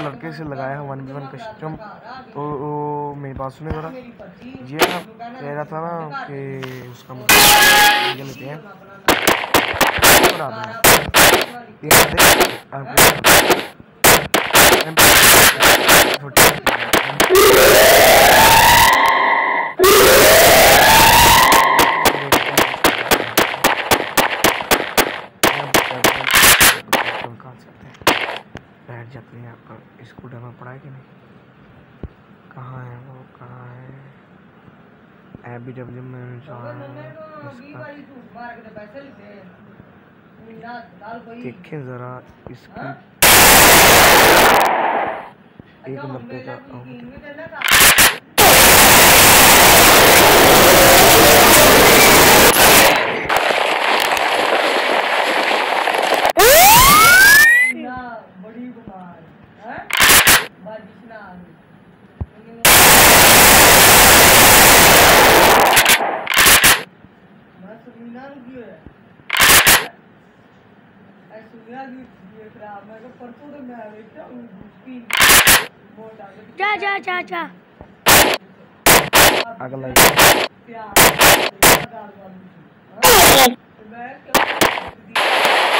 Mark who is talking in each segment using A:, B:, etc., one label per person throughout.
A: लड़के से लगाया है वन बी वन कस्टम। तो मेरी बात सुने ज़रा। ये ना कह रहा था ना कि उसका ये लेते हैं। बैठ जाते हैं पर। स्कूटर में पढ़ा है कि नहीं? कहाँ है वो? कहाँ है? ए बी डब्ल्यू में देखे है। ज़रा इसकी एक नब्बे का
B: बड़ी ना आ
C: जा जा जा जा।
A: अगला प्यार क्या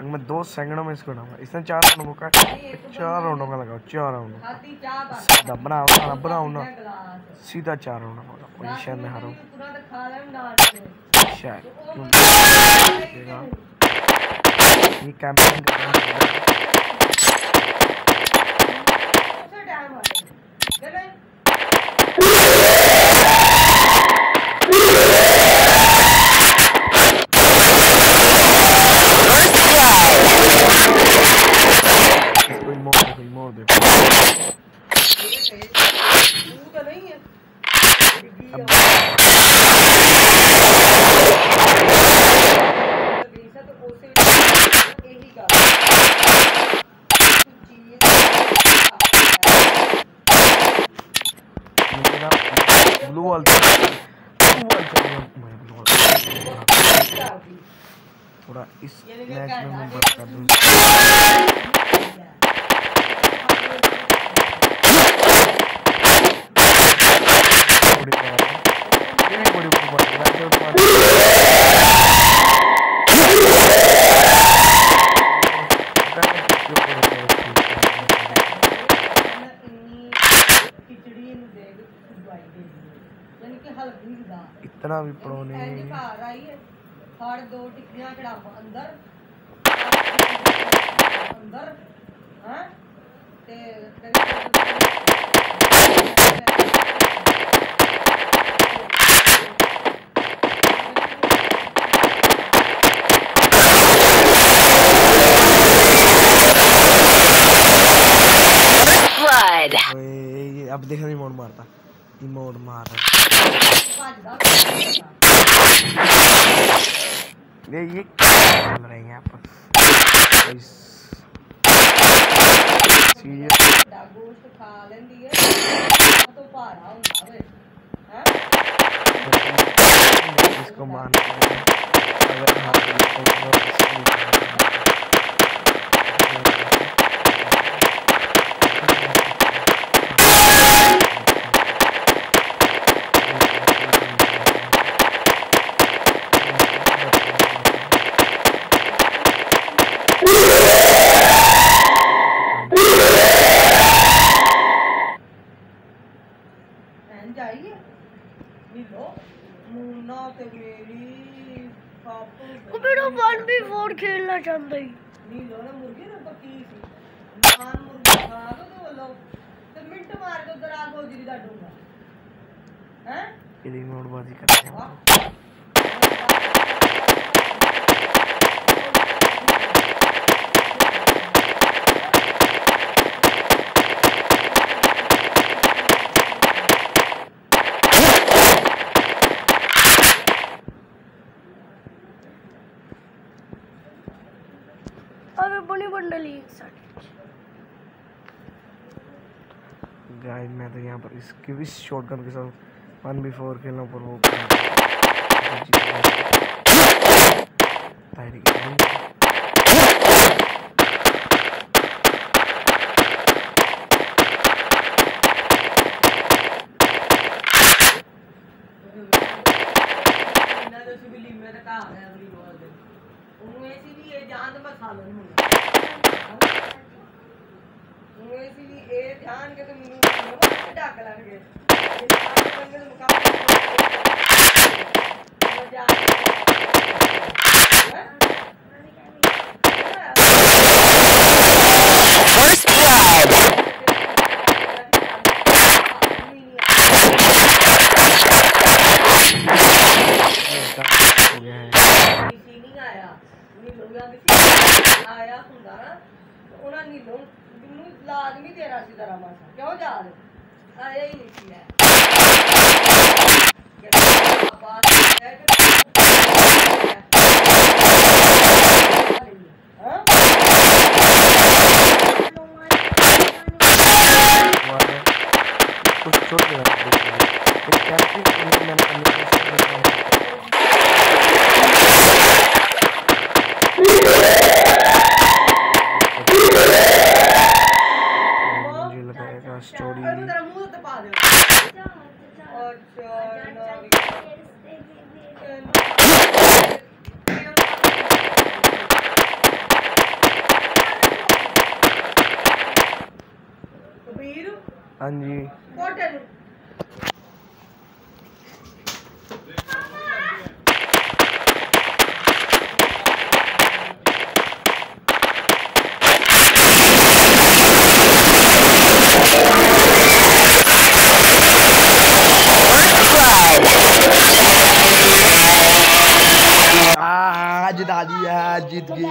A: मैं दो सेकंडों में इसको उठाऊँगा इसने चार राउंडों का चार राउंडों का लगाओ चार राउंड सीधा बनाओ ना बनाओ ना। सीधा चार राउंड होगा और शायद मैं हारूँ। शायद ये कैंपिंग कर रहा है। ब्लू वाल ब्लू वाल चाहिए मैं ब्लू वाल थोड़ा इस मैच में मैं बात कर दूँ
D: First blood.
A: ओए, ये अब देख नहीं मोड़ मारता। मोड़ मार ये ये चल रहे हैं
B: आपस सीरियस गोश्त खा लेंदी तो पारा होता है हैं
A: इसको मारना अगर हाथ में को
B: बेटा वन भी फोर खेलना चाहता
C: ही। नहीं लो ना मुर्गी ना
B: पक्की सी। मान मुर्गी खा दो तो लो तो मिंट मार के उधर आ गोजरी डालूँगा हैं?
A: ये रिमोट बाजी करते हैं।
C: अबे बने बंडल ही एक साथ
A: गाइस मैं तो यहाँ पर इसके भी शॉटगन के साथ वन बी फोर खेलना पर वो
B: मेरा काम है? जान तो मैं खा लूँ इसलिए ए जान
D: के तो
A: मैं डाक लग
B: गए। मुकाबला ਆਇਆ ਨੀਲੋ ਦਾ ਕਿਸੇ ਆਇਆ ਹੁੰਦਾ ਨਾ ਤੇ ਉਹਨਾਂ ਨੀਲੋ ਨੂੰ ਲਾਜ਼ਮੀ ਦੇਣਾ ਸੀ ਤੇਰਾ ਮਾਸਾ ਕਿਉਂ ਯਾਦ ਆਇਆ ਹੀ ਨਹੀਂ ਸੀ ਹੈ ਬਾਤ ਹੈ ਹਾਂ
A: हुआ है कुछ छोड़ के हाँ जी। हाँ, हाँ, हाँ, जीत गई